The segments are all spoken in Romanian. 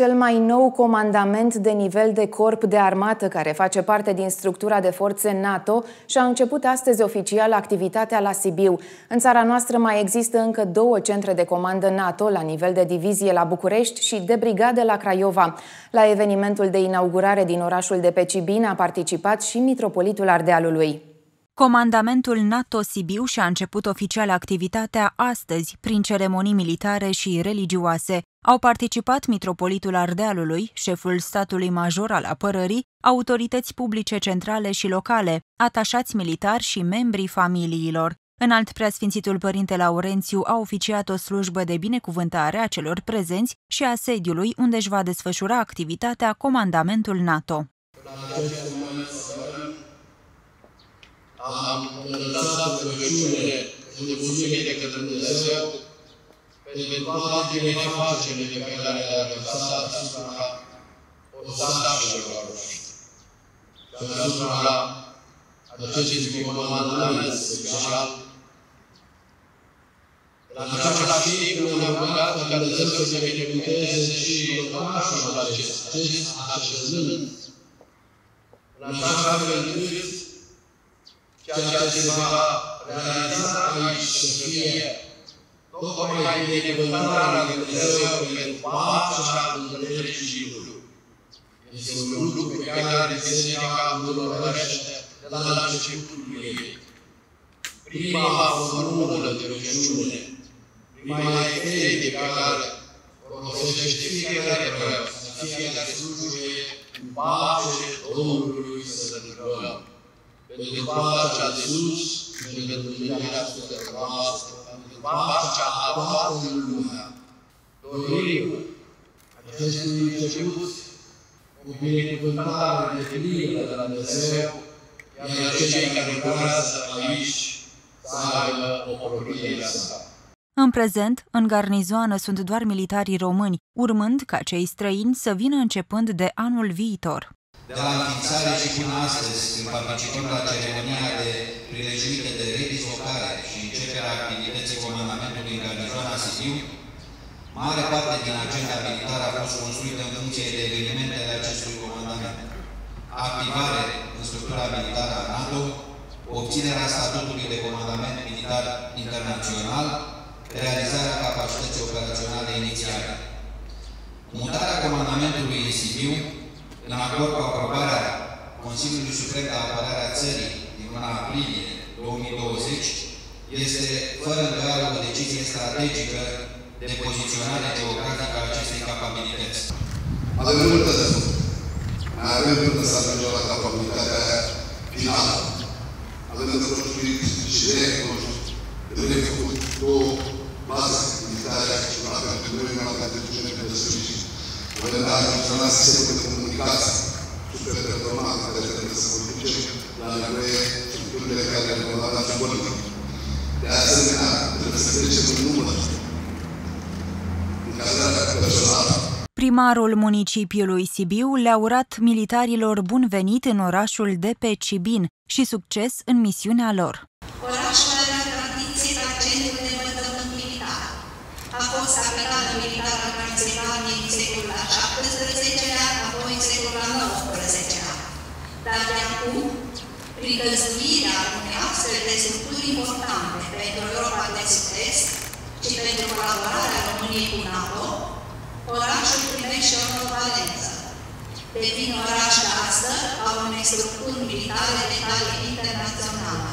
Cel mai nou comandament de nivel de corp de armată care face parte din structura de forțe NATO și-a început astăzi oficial activitatea la Sibiu. În țara noastră mai există încă două centre de comandă NATO la nivel de divizie la București și de brigade la Craiova. La evenimentul de inaugurare din orașul de pe Cibin a participat și mitropolitul Ardealului. Comandamentul NATO Sibiu și-a început oficial activitatea astăzi, prin ceremonii militare și religioase. Au participat mitropolitul Ardealului, șeful statului major al apărării, autorități publice centrale și locale, atașați militari și membrii familiilor. În alt preasfințitul părinte Laurențiu a oficiat o slujbă de binecuvântare a celor prezenți și a sediului unde își va desfășura activitatea comandamentul NATO am lăsat rugăciune în mulțumire către Dumnezeu pentru toate nefacerile pe care le-a lăsat asupra ostașilor noștri și asupra acestui comandament special. În același timp, ne-am rugat ca Dumnezeu să كاتبها رئيسة الشفيع تقرأ إليك بالنار بالنسبة للباطشة الرجل يسولوك بكار سيدك أبو الرشد لا تشك إليه prima formulă de rugăciune, prima idee de care folosește fiecare vreau să fie de slujbe în pace Domnului să rugăm. Pentru pacea de sus și pentru dumneavoastră noastră, pentru pacea a toată lumea. Dorim acestui început cu binecuvântare de plină de la Dumnezeu, iar cei care lucrează aici să aibă oportunitatea sa. În prezent, în garnizoană sunt doar militarii români, urmând ca cei străini să vină începând de anul viitor. De la înființare și până astăzi, când participăm la ceremonia de prilejuite de redislocare și începerea activității comandamentului în garnizoana Sibiu, mare parte din agenda militară a fost construită în funcție de evenimentele acestui comandament. Activare în structura militară a NATO, obținerea statutului de comandament militar internațional, realizarea capacității operaționale inițiale. Mutarea comandamentului în Sibiu în acord cu aprobarea Consiliului Suprem de Apărare a Țării din luna aprilie 2020, este fără îndoială o decizie strategică de poziționare geografică a acestei capabilități. Avem multe de făcut. Mai avem până să ajungem la capabilitatea finală. Avem de construit și de recunoscut. De făcut două baze militare și avem noi mai multe de de servicii. Avem de achiziționat sistemul de comunicații super performante care trebuie să modifice la nevoie structurile care le vor da și politic. De asemenea, trebuie să trecem în număr încadrarea personală Primarul municipiului Sibiu le-a urat militarilor bun venit în orașul de pe Cibin și succes în misiunea lor. Orașul are tradiție ca centru de învățământ militar. A fost capitală militară transilvaniei în secolul al XVII-lea, apoi în secolul al XIX-lea. Dar de acum, prin găzduirea unei astfel de structuri importante pentru Europa de Sud-Est și pentru colaborarea României cu NATO, orașul primește o nouă valență. Devine oraș gazdă a unei structuri militare de talie internațională.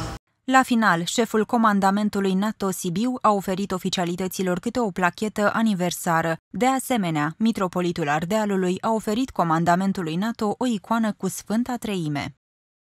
La final, șeful comandamentului NATO Sibiu a oferit oficialităților câte o plachetă aniversară. De asemenea, mitropolitul Ardealului a oferit comandamentului NATO o icoană cu Sfânta Treime.